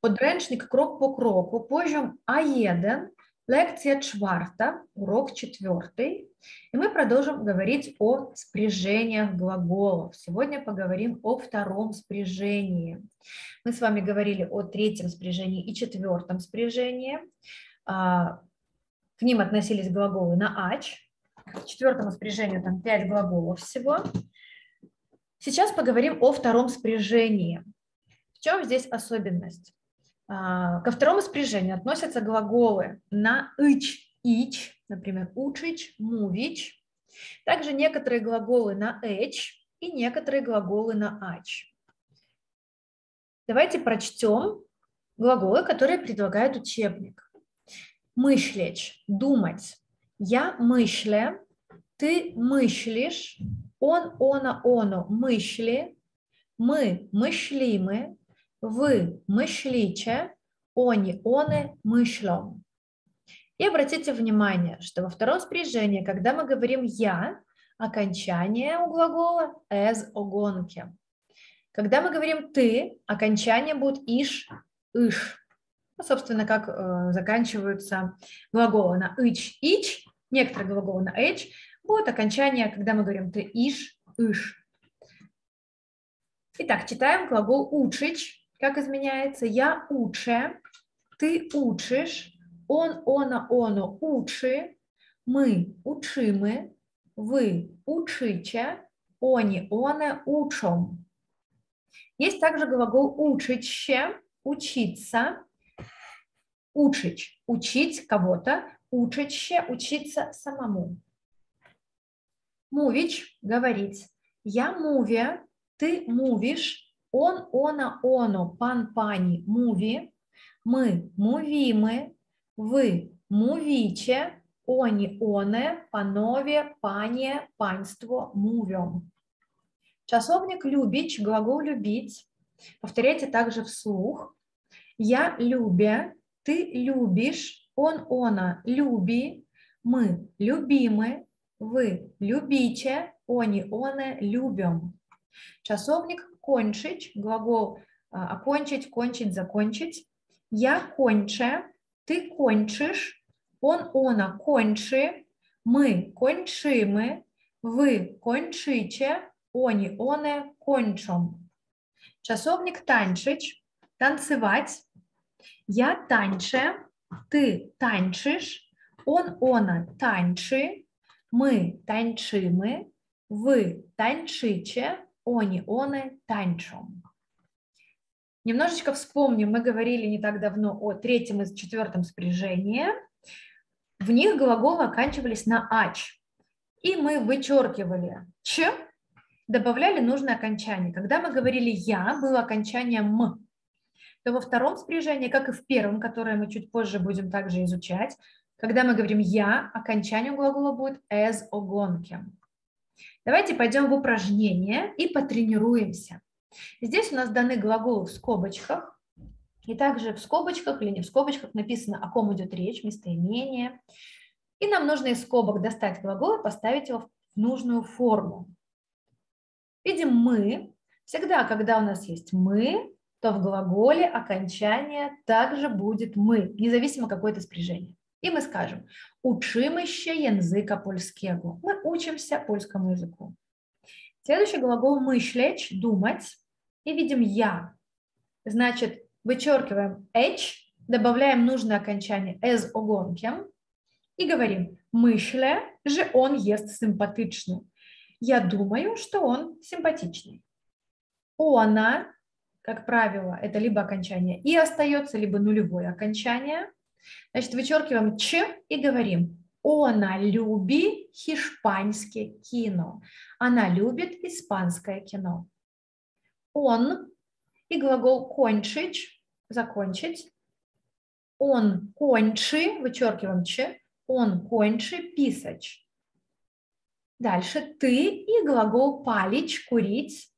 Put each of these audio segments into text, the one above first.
Подрęcznik крок по кроку, позже А1, лекция чварта, урок четвертый. И мы продолжим говорить о спряжениях глаголов. Сегодня поговорим о втором спряжении. Мы с вами говорили о третьем спряжении и четвертом спряжении. А, к ним относились глаголы на ач. К четвертому спряжению там пять глаголов всего. Сейчас поговорим о втором спряжении. В чем здесь особенность? А, ко второму спряжению относятся глаголы на ич, ич, например, учич, мувич. Также некоторые глаголы на эч и некоторые глаголы на ач. Давайте прочтем глаголы, которые предлагает учебник. Мыслечь, думать. Я мысле, ты мыслишь, он, она, оно мысли, мы мыслимы, вы myślicie, они, оны myślą. И обратите внимание, что во втором спряжении, когда мы говорим «я», окончание у глагола «as огонки». Когда мы говорим «ты», окончание будет «иш», «иш». Ну, собственно, как э, заканчиваются глаголы на «ич», «ич», некоторые глаголы на «эч», будет окончание, когда мы говорим «ты», «иш», «иш». Итак, читаем глагол «учить», как изменяется? Я уче, ты учишь, он, она, оно учи, мы учимы, вы учите, они, оне учом. Есть также глагол учище, учиться, учить, учить кого-то, учище, учиться самому. Мувич – говорить. Я муве, ты мувишь, он, она, оно, пан, пані, муві, ми мувіми, ви мувіче, оні, оне, панове, пані, панство, мувем. Часовник любич, глагол любить. Повторяйте также вслух. Я любя, ты любишь, он, она, люби, мы любимы, вы любите, они, оне, любим. Часовник кончить, глагол а, окончить, кончить, закончить. Я конче, ты кончишь, он, она кончи, мы кончимы, вы кончите, они, оне кончом. Часовник танчить, танцевать. Я танче, ты танчишь, он, она танчи, мы танчимы, вы танчите, они, оны, танчом. Немножечко вспомним, мы говорили не так давно о третьем и четвертом спряжении. В них глаголы оканчивались на ач. И мы вычеркивали ч, добавляли нужное окончание. Когда мы говорили я, было окончание м. То во втором спряжении, как и в первом, которое мы чуть позже будем также изучать, когда мы говорим я, окончание глагола будет as огонки. Давайте пойдем в упражнение и потренируемся. Здесь у нас даны глаголы в скобочках. И также в скобочках или не в скобочках написано, о ком идет речь, местоимение. И нам нужно из скобок достать глагол и поставить его в нужную форму. Видим «мы». Всегда, когда у нас есть «мы», то в глаголе окончание также будет «мы», независимо какое это спряжение. И мы скажем «учим ще языка польского». Мы учимся польскому языку. Следующий глагол «мыслечь», «думать». И видим «я». Значит, вычеркиваем «эч», добавляем нужное окончание «эз огонкем» и говорим «мысле же он ест симпатичный». Я думаю, что он симпатичный. Она, как правило, это либо окончание и остается, либо нулевое окончание – Значит, вычеркиваем «ч» и говорим «Она любит хишпанское кино». Она любит испанское кино. Он и глагол «кончить» – закончить. Он кончи, вычеркиваем «ч», он кончи писать. Дальше ты и глагол палить, курить.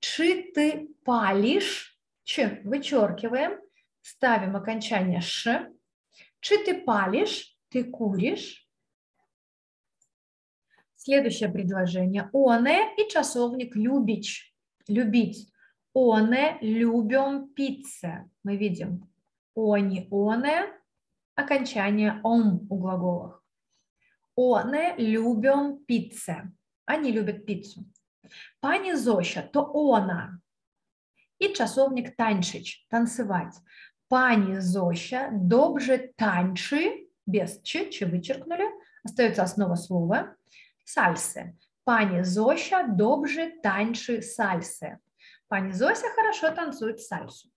Чи ты палишь, ч, вычеркиваем, ставим окончание ш, Чи ты палишь, ты куришь? Следующее предложение. Оне и часовник любич. Любить. Оне любим пицце. Мы видим они, оне, окончание ом у глаголов. Оне любим пицце. Они любят пиццу. Пани Зося, то она. И часовник танчич, танцевать. Пани Зося добже танчи, без ч, ч вычеркнули, остается основа слова, сальсы. Пани Зося добже танчи сальсы. Пани Зося хорошо танцует сальсу.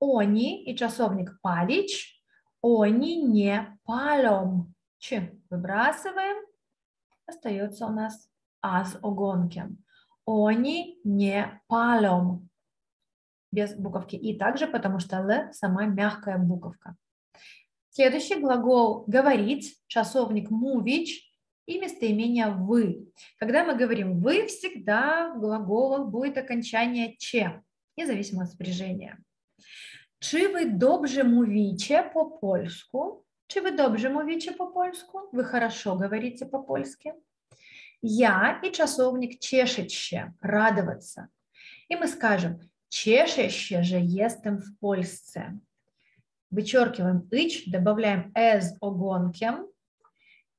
Они и часовник палич, они не палем. Ч выбрасываем, остается у нас аз огонкем. Они не палем. Без буковки и также, потому что л сама мягкая буковка. Следующий глагол говорить, часовник мувич и местоимение вы. Когда мы говорим вы, всегда в глаголах будет окончание че, независимо от спряжения. Czy wy dobrze mówicie по польску? Czy wy dobrze mówicie по польску? Вы хорошо говорите по-польски? Я и часовник się, радоваться. И мы скажем, чешище же естем в Польсце. Вычеркиваем ич, добавляем с огонкем.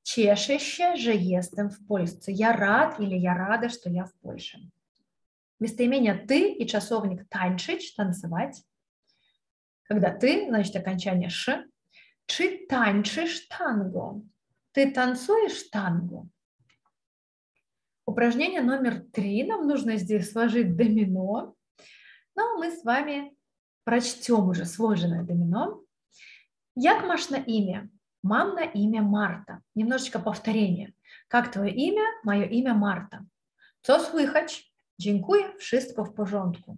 Чешище же естем в Польсце. Я рад или я рада, что я в Польше. Местоимение ты и часовник танчить, танцевать. Когда ты, значит окончание ш. Чи танчишь танго? Ты танцуешь танго? Упражнение номер три. Нам нужно здесь сложить домино. Но мы с вами прочтем уже сложенное домино. Як маш на имя? Мам на имя Марта. Немножечко повторение. Как твое имя? Мое имя Марта. Co słychać? Dziękuję, wszystko w porządku.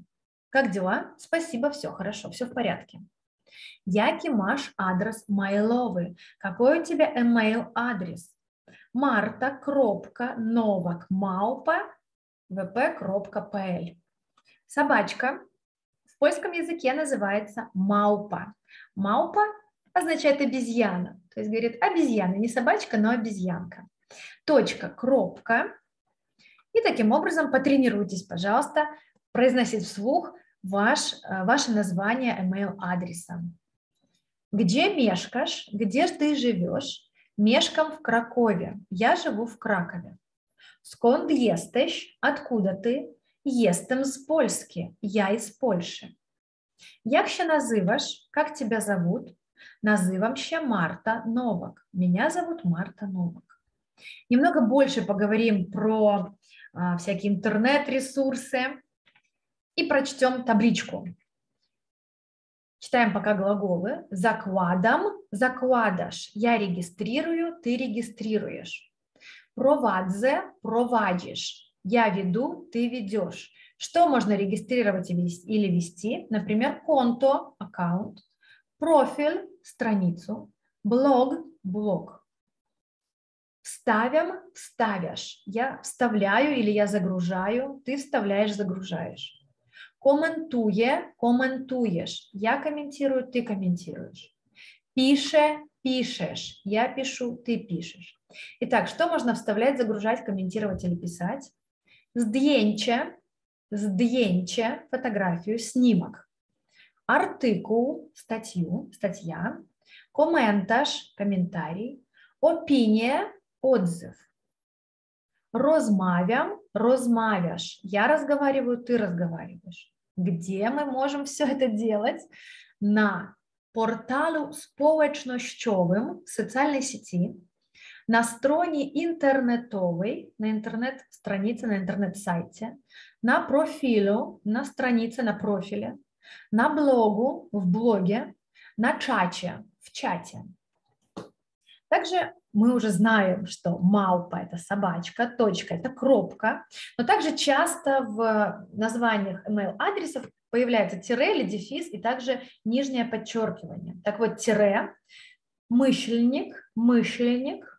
Как дела? Спасибо, все хорошо, все в порядке. Який маш адрес майловый? Какой у тебя email адрес? Марта, кропка, новак, маупа, vp.pl. Собачка в польском языке называется маупа. Маупа означает обезьяна. То есть говорит обезьяна, не собачка, но обезьянка. Точка, кропка. И таким образом потренируйтесь, пожалуйста, произносить вслух ваш, ваше название email адреса. Где мешкаш? Где ты живешь? Мешкам в Кракове. Я живу в Кракове. Сконд естеш? Откуда ты? Естем з Польски. Я из Польши. Як ще називаш? Как тебя зовут? Называм ще Марта Новак. Меня зовут Марта Новак. Немного больше поговорим про а, всякие интернет-ресурсы и прочтем табличку. Читаем пока глаголы. Закладам, закладаш. Я регистрирую, ты регистрируешь. Провадзе, проводишь. Я веду, ты ведешь. Что можно регистрировать или вести? Например, конто, аккаунт, профиль, страницу, блог, блог. Вставим, вставишь. Я вставляю или я загружаю, ты вставляешь, загружаешь. Коментує, коментуєш. Я комментирую, ты комментируешь. Пише, пишешь. Я пишу, ты пишешь. Итак, что можно вставлять, загружать, комментировать или писать? Здьенче, здьенче, фотографию, снимок. Артикул, статью, статья. Комментаж, комментарий. Опиния, отзыв. Розмавям, розмавяш. Я разговариваю, ты разговариваешь. Где мы можем все это делать? На порталу społecznościowym в социальной сети, на стороне интернетовой, на интернет-странице, на интернет-сайте, на профилю, на странице, на профиле, на блогу, в блоге, на чате, в чате. Также мы уже знаем, что малпа – это собачка, точка – это кропка, но также часто в названиях email-адресов появляется тире или дефис и также нижнее подчеркивание. Так вот, тире – мышленник, мышленник,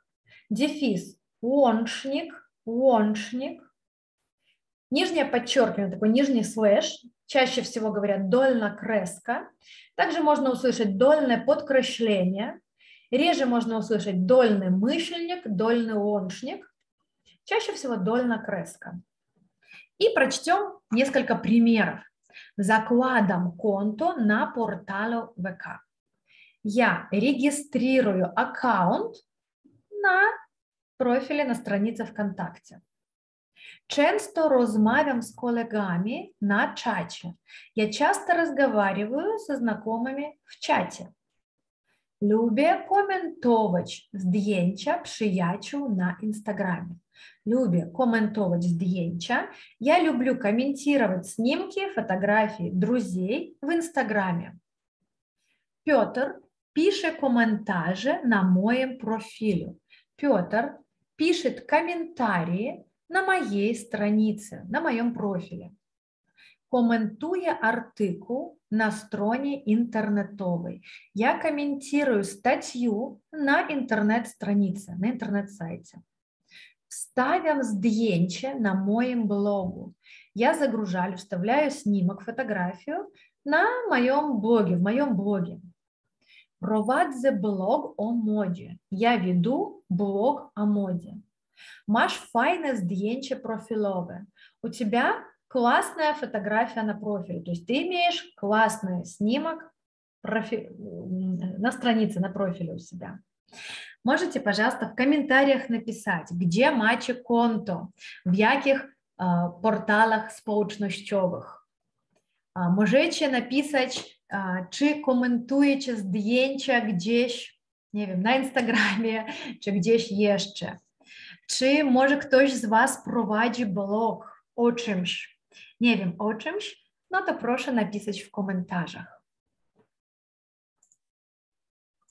дефис – воншник, воншник, нижнее подчеркивание, такой нижний слэш, чаще всего говорят дольно креска, также можно услышать дольное подкресление – Реже можно услышать дольный мышельник, дольный лоншник, чаще всего дольно креска. И прочтем несколько примеров. Закладам конто на порталу ВК. Я регистрирую аккаунт на профиле на странице ВКонтакте. Często rozmawiam z kolegami на чате. Я часто разговариваю со знакомыми в чате. Lubię komentować zdjęcia на Инстаграме. Lubię komentować zdjęcia. Я люблю комментировать снимки, фотографии друзей в Инстаграме. Петр пишет комментарии на моем профиле. Петр пишет комментарии на моей странице, на моем профиле. Коментує артикул на стороні інтернетовій. Я комментирую статью на интернет-странице, на интернет-сайте. Вставим здjęcie на моем блогу. Я загружаю, вставляю снимок, фотографию на моем блоге, в моем блоге. Провадзе блог о моде. Я веду блог о моде. Маш файне здjęcie профиловое. У тебя классная фотография на профиле, то есть ты имеешь классный снимок профи... на странице, на профиле у себя. Можете, пожалуйста, в комментариях написать, где macie конто, в яких а, порталах społecznościowych. А, napisać, а, czy komentujecie zdjęcia gdzieś, nie wiem, na Instagramie, czy gdzieś jeszcze. Czy może ktoś z Was prowadzi blog o czymś, nie wiem, o czymś, no to proszę napisać w komentarzach.